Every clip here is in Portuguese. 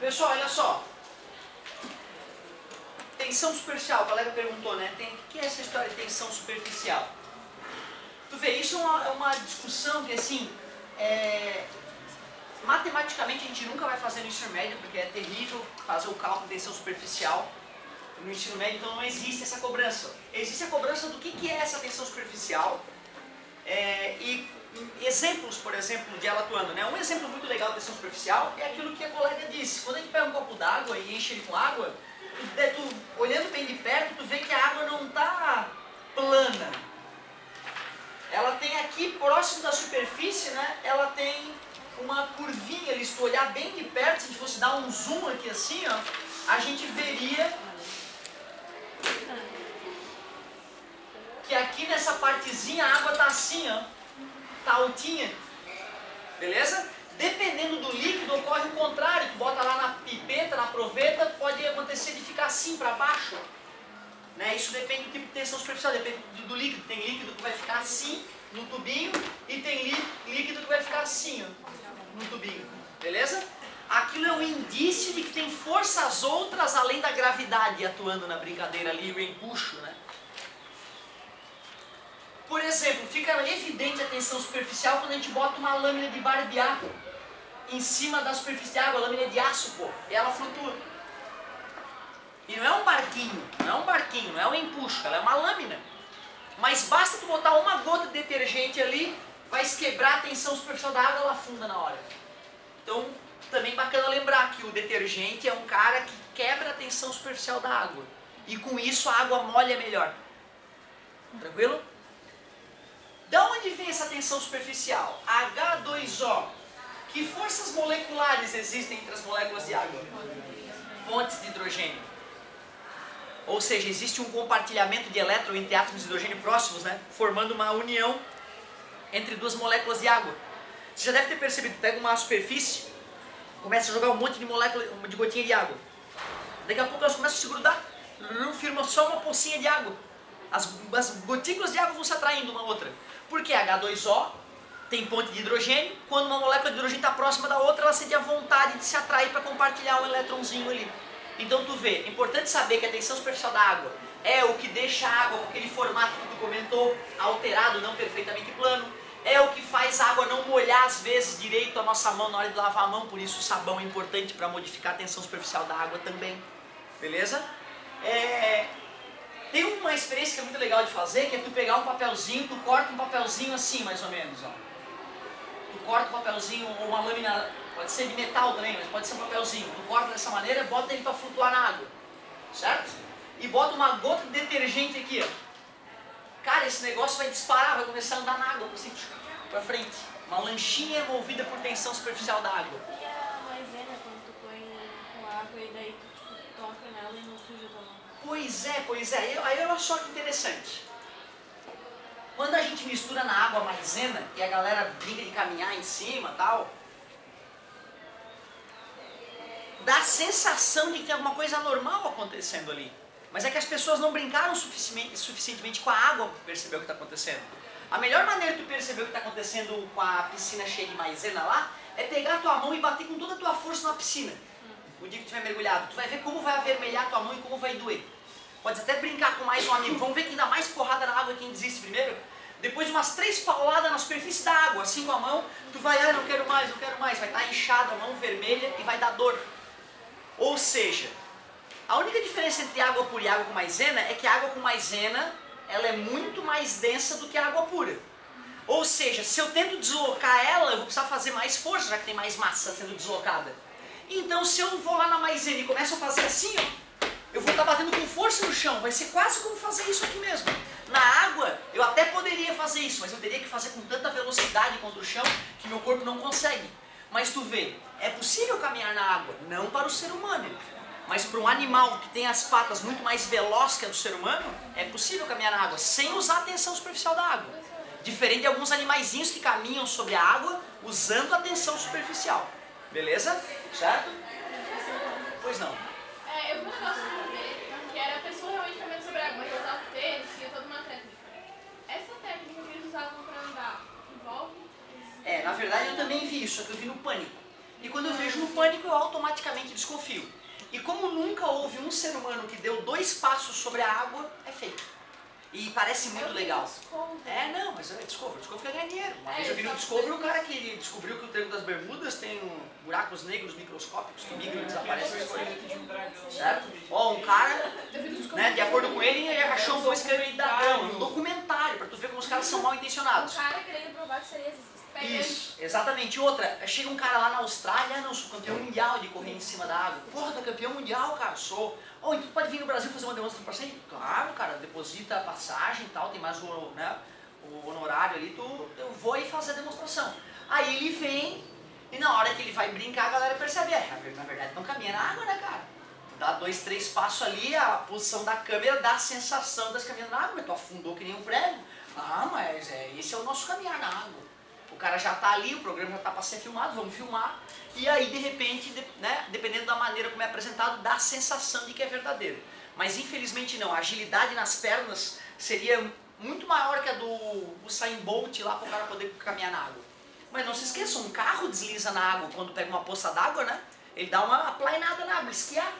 Pessoal, olha só. Tensão superficial, o colega perguntou, né? Tem, o que é essa história de tensão superficial? Tu vê, isso é uma, é uma discussão que, assim, é, matematicamente a gente nunca vai fazer no ensino médio, porque é terrível fazer o cálculo de tensão superficial no ensino médio, então não existe essa cobrança. Existe a cobrança do que, que é essa tensão superficial é, e exemplos, por exemplo, de ela atuando. Né? Um exemplo muito legal de tensão superficial é aquilo que a colega disse. Quando a gente pega um copo d'água e enche ele com água, tu, tu, olhando bem de perto, tu vê que a água não está plana. Ela tem aqui, próximo da superfície, né, ela tem uma curvinha ali. Se tu olhar bem de perto, se a gente fosse dar um zoom aqui assim, ó, a gente veria que aqui nessa partezinha a água tá assim, ó, tá altinha, beleza? Dependendo do líquido ocorre o contrário, tu bota lá na pipeta, na proveta, pode acontecer de ficar assim para baixo, né? Isso depende do tipo de tensão superficial, depende do, do, líquido, tem líquido que vai ficar assim no tubinho e tem líquido que vai ficar assim, ó, no tubinho, beleza? Aquilo é um indício de que tem forças outras além da gravidade atuando na brincadeira ali, o empuxo, né? Por exemplo, fica evidente a tensão superficial quando a gente bota uma lâmina de barbear em cima da superfície de água, lâmina de aço, pô, e ela flutua. E não é um barquinho, não é um barquinho, não é um empuxo, ela é uma lâmina. Mas basta tu botar uma gota de detergente ali, vai quebrar a tensão superficial da água, ela afunda na hora. Então, também bacana lembrar que o detergente é um cara que quebra a tensão superficial da água. E com isso a água molha melhor. Tranquilo? Da onde vem essa tensão superficial? H2O. Que forças moleculares existem entre as moléculas de água? Pontes de hidrogênio. Ou seja, existe um compartilhamento de elétron entre átomos de hidrogênio próximos, né? formando uma união entre duas moléculas de água. Você já deve ter percebido, pega uma superfície, começa a jogar um monte de molécula, de gotinha de água. Daqui a pouco elas começam a se grudar, não firma só uma pocinha de água. As, as gotículas de água vão se atraindo uma outra. Porque H2O tem ponte de hidrogênio, quando uma molécula de hidrogênio está próxima da outra, ela sente a vontade de se atrair para compartilhar um elétronzinho ali. Então tu vê, é importante saber que a tensão superficial da água é o que deixa a água com aquele formato que tu comentou, alterado, não perfeitamente plano. É o que faz a água não molhar às vezes direito a nossa mão na hora de lavar a mão, por isso o sabão é importante para modificar a tensão superficial da água também. Beleza? É, tem uma experiência que é muito legal de fazer, que é tu pegar um papelzinho, tu corta um papelzinho assim, mais ou menos, ó. Tu corta um papelzinho ou uma lâmina, pode ser de metal também, mas pode ser um papelzinho. Tu corta dessa maneira, bota ele para flutuar na água, certo? E bota uma gota de detergente aqui, ó. Cara, esse negócio vai disparar, vai começar a andar na água, assim, pra frente. Uma lanchinha movida por tensão superficial da água. E a maisena, quando tu põe com água e daí tu tipo, toca nela e não suja tua mão? Pois é, pois é. Aí olha só que interessante. Quando a gente mistura na água maisena e a galera briga de caminhar em cima tal, dá a sensação de que tem alguma coisa anormal acontecendo ali. Mas é que as pessoas não brincaram suficientemente, com a água para perceber o que está acontecendo. A melhor maneira de tu perceber o que está acontecendo com a piscina cheia de maisena lá é pegar a tua mão e bater com toda a tua força na piscina o dia que tiver mergulhado, tu vai ver como vai avermelhar tua mão e como vai doer. Pode até brincar com mais um amigo. Vamos ver quem dá mais porrada na água quem desiste primeiro? Depois de umas três pauladas na superfície da água, assim com a mão, tu vai, ah, não quero mais, não quero mais. Vai estar tá inchada, a mão vermelha e vai dar dor. Ou seja, a única diferença entre água pura e água com maisena é que a água com maisena ela é muito mais densa do que a água pura. Ou seja, se eu tento deslocar ela, eu vou precisar fazer mais força, já que tem mais massa sendo deslocada. Então se eu vou lá na maisena e começo a fazer assim, ó, eu vou estar tá batendo com força no chão, vai ser quase como fazer isso aqui mesmo. Na água, eu até poderia fazer isso, mas eu teria que fazer com tanta velocidade contra o chão que meu corpo não consegue. Mas tu vê, é possível caminhar na água, não para o ser humano. Mas para um animal que tem as patas muito mais velozes que a do ser humano, é possível caminhar na água sem usar a tensão superficial da água. Diferente de alguns animaizinhos que caminham sobre a água usando a tensão superficial. Beleza? Certo? Pois não. É, eu vi um negócio que era a pessoa realmente caminhando sobre a água, mas usava tênis, tinha toda uma técnica. Essa técnica que eles usavam para andar envolve? É, É, na verdade eu também vi isso, só que eu vi no pânico. E quando eu vejo no pânico, eu automaticamente desconfio. E como nunca houve um ser humano que deu dois passos sobre a água, é fake. E parece muito Eu legal. É, não, mas é Discovery. Discovery quer ganhar dinheiro. Uma É, vez eu vi no então, Discovery o cara que descobriu que o Triângulo das Bermudas tem um buracos negros microscópicos que migram e desaparecem. Certo? Ó, um cara, né, de acordo com ele, ele achou um escravidão, um documentário, pra tu ver como os caras são mal intencionados. Um cara querendo provar que seria pegante. Isso, exatamente. Outra, chega um cara lá na Austrália, ah, não, sou campeão mundial de correr em cima da água. Porra, tu é campeão mundial, cara, sou. Oh, então tu pode vir no Brasil fazer uma demonstração pra você? Claro, cara, deposita a passagem e tal, tem mais o, né, o honorário ali, tu, eu vou aí fazer a demonstração. Aí ele vem, e na hora que ele vai brincar, a galera percebe, é, na verdade não caminha na água, né, cara? Tu dá dois, três passos ali, a posição da câmera dá a sensação das caminhando na água, mas tu afundou que nem um prego. Ah, mas é, esse é o nosso caminhar na água. Cara já está ali, o programa já está para ser filmado, vamos filmar. E aí, de repente, de- né, dependendo da maneira como é apresentado, dá a sensação de que é verdadeiro. Mas infelizmente não, a agilidade nas pernas seria muito maior que a do Usain Bolt lá para o cara poder caminhar na água. Mas não se esqueçam, um carro desliza na água quando pega uma poça d'água, né? Ele dá uma aplainada na água, esquiar.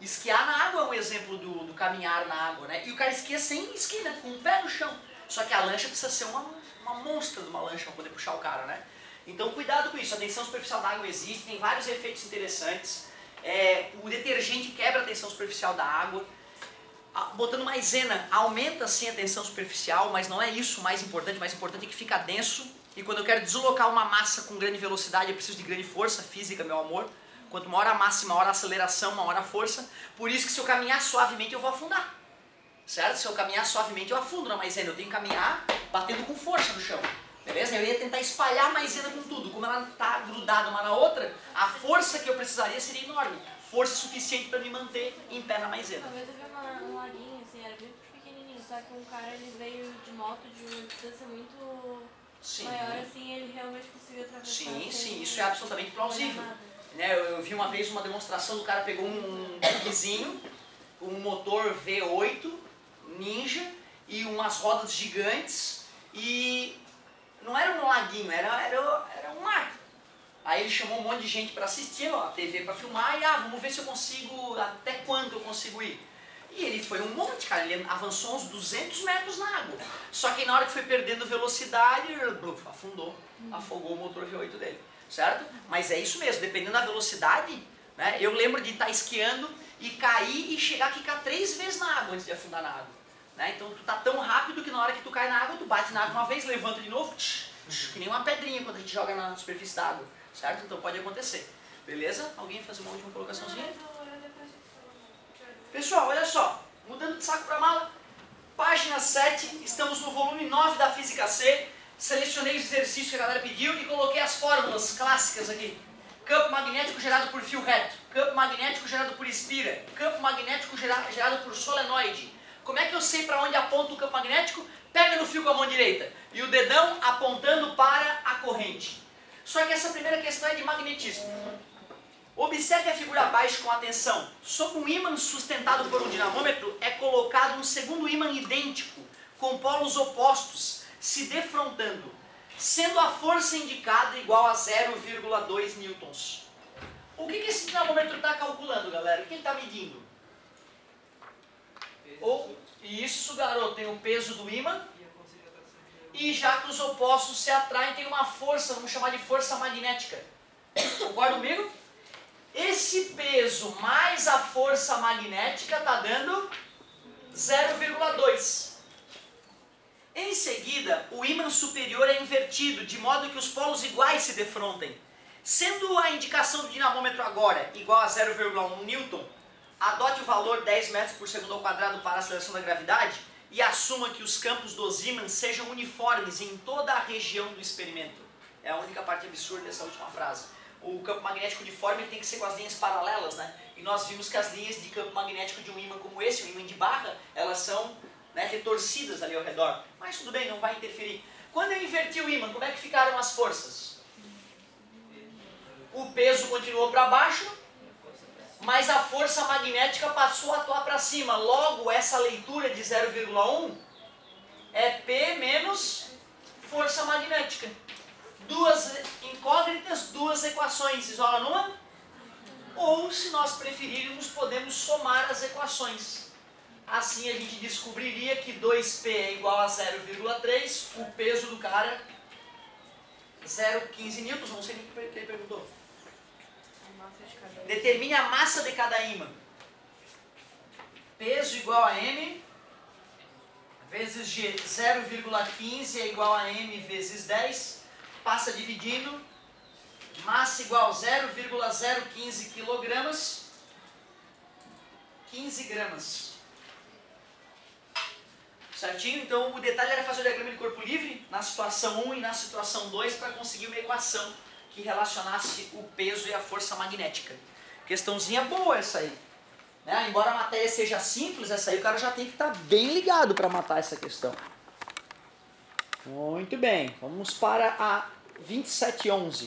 Esquiar na água é um exemplo do, do caminhar na água, né? E o cara esquia sem esqui, né? Com o pé no chão. Só que a lancha precisa ser uma, uma monstra de uma lancha para poder puxar o cara, né? Então cuidado com isso, a tensão superficial da água existe, tem vários efeitos interessantes. É, o detergente quebra a tensão superficial da água. Botando maisena, aumenta sim a tensão superficial, mas não é isso o mais importante. O mais importante é que fica denso. E quando eu quero deslocar uma massa com grande velocidade, eu preciso de grande força física, meu amor. Quanto maior a massa, maior a aceleração, maior a força. Por isso que se eu caminhar suavemente, eu vou afundar. Certo? Se eu caminhar suavemente, eu afundo na maisena. Eu tenho que caminhar batendo com força no chão. Beleza? Eu ia tentar espalhar a maisena com tudo. Como ela está grudada uma na outra, a força que eu precisaria seria enorme. Força suficiente para me manter em pé na maisena. Uma vez eu vi uma, um laguinho, assim, era muito pequenininho, só que um cara ele veio de moto de uma distância muito Sim. maior, assim, ele realmente conseguiu atravessar. Sim, sim, isso é absolutamente plausível. Né, eu, eu vi uma vez uma demonstração do cara pegou um bugzinho, um motor V8 Ninja e umas rodas gigantes e não era um laguinho, era, era, era um mar. Aí ele chamou um monte de gente para assistir, ó, a TV para filmar e ah, vamos ver se eu consigo, até quando eu consigo ir. E ele foi um monte, cara, ele avançou uns 200 metros na água. Só que na hora que foi perdendo velocidade, bluf, afundou, afogou o motor V8 dele, certo? Mas é isso mesmo, dependendo da velocidade, né? Eu lembro de estar esquiando e cair e chegar a quicar três vezes na água antes de afundar na água. Né? Então tu tá tão rápido que na hora que tu cai na água, tu bate na água uma vez, levanta de novo, tch, tch, que nem uma pedrinha quando a gente joga na superfície da água, certo? Então pode acontecer. Beleza? Alguém fazer uma última colocaçãozinha? Pessoal, olha só, mudando de saco para mala, página 7, estamos no volume 9 da Física C. Selecionei os exercícios que a galera pediu e coloquei as fórmulas clássicas aqui. Campo magnético gerado por fio reto, campo magnético gerado por espira, campo magnético gera- gerado por solenoide. Como é que eu sei para onde aponta o campo magnético? Pega no fio com a mão direita e o dedão apontando para a corrente. Só que essa primeira questão é de magnetismo. Observe a figura abaixo com atenção. Sob um ímã sustentado por um dinamômetro é colocado um segundo ímã idêntico, com polos opostos, se defrontando, sendo a força indicada igual a 0,2 newtons. O que, que esse dinamômetro está calculando, galera? O que ele está medindo? Ou, isso, garoto, tem o peso do ímã. E já que os opostos se atraem, tem uma força, vamos chamar de força magnética. Concorda comigo? Esse peso mais a força magnética está dando 0,2. Em seguida, o ímã superior é invertido, de modo que os polos iguais se defrontem. Sendo a indicação do dinamômetro agora igual a 0,1 newton, adote o valor 10 metros por segundo ao quadrado para a aceleração da gravidade e assuma que os campos dos ímãs sejam uniformes em toda a região do experimento. É a única parte absurda dessa última frase. O campo magnético uniforme tem que ser com as linhas paralelas, né? E nós vimos que as linhas de campo magnético de um ímã como esse, um ímã de barra, elas são né, retorcidas ali ao redor. Mas tudo bem, não vai interferir. Quando eu inverti o ímã, como é que ficaram as forças? O peso continuou para baixo, mas a força magnética passou a atuar para cima. Logo, essa leitura de 0,1 é P menos força magnética. duas incógnitas, duas equações, isola numa? Ou, se nós preferirmos, podemos somar as equações. Assim a gente descobriria que 2P é igual a 0,3, o peso do cara 0,15 newtons, não sei nem o que ele perguntou. Determine a massa de cada ímã. Peso igual a M vezes G. 0,15 é igual a M vezes 10. Passa dividindo. Massa igual a 0,015 quilogramas. 15 gramas. Certinho? Então o detalhe era fazer o diagrama de corpo livre na situação 1 e na situação 2 para conseguir uma equação que relacionasse o peso e a força magnética. Questãozinha boa essa aí. Né? Embora a matéria seja simples, essa aí o cara já tem que estar tá bem ligado para matar essa questão. Muito bem, vamos para a 2711.